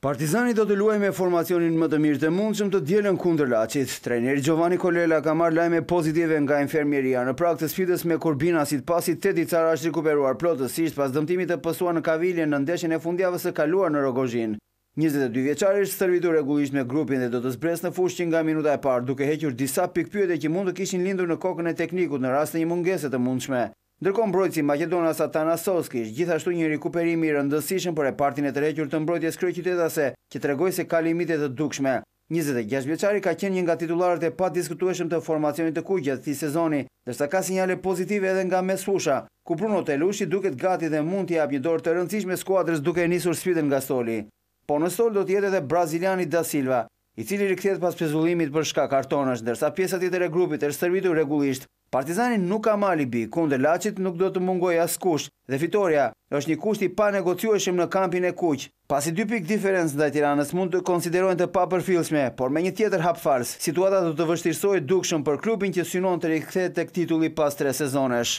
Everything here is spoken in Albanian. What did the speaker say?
Partizani do të luajë me formacionin më të mirë të mundshëm të dielën kundër Laçit. Trajneri Xhovani Kolela ka marrë lajme pozitive nga infermieria në prag të sfidës me kurbinasit pasi Tedi Cara është rikuperuar plotësisht pas dëmtimit të pësuar në kavilje në ndeshjen e fundjavës së kaluar në Rrogozhinë. Njëzet e dy vjeçari është stërvitur rregullisht me grupin dhe do të zbresë në fushë që nga minuta e parë duke hequr disa pikëpyetje që mund të kishin lindur në kokën e teknikut në rast të një mungese të mundshme. Ndërkohë mbrojtësi maqedonas Atanasoski është gjithashtu një rikuperim i rëndësishëm për repartin e tërhequr të mbrojtjes kryeqytetase që tregoi se ka limite të dukshme. Njëzet e gjashtë vjeçari ka qenë një nga titullarët e padiskutueshëm të formacionit të kuq gjatë këtij sezoni, ndërsa ka sinjale pozitive edhe nga mesfusha, ku Bruno Telushi duket gati dhe mund t'i japë një dorë të rëndësishme skuadrës duke e nisur sfidën nga stoli. Po në stol do të jetë edhe braziliani Da Silva, i cili rikthehet pas pezullimit për shkak kartonash, ndërsa pjesa tjetër e grupit është stërvitur rregullisht. Partizani nuk ka më alibi, kundër Laçit nuk do të mungojë askush dhe fitorja është një kusht i panegociueshëm në kampin e kuq, pasi dy pikë diferencë ndaj Tiranës mund të konsiderohen të papërfillshme, por me një tjetër hap fals, situata do të vështirësohej dukshëm për klubin që synon të rikthehet tek titulli pas tre sezonesh.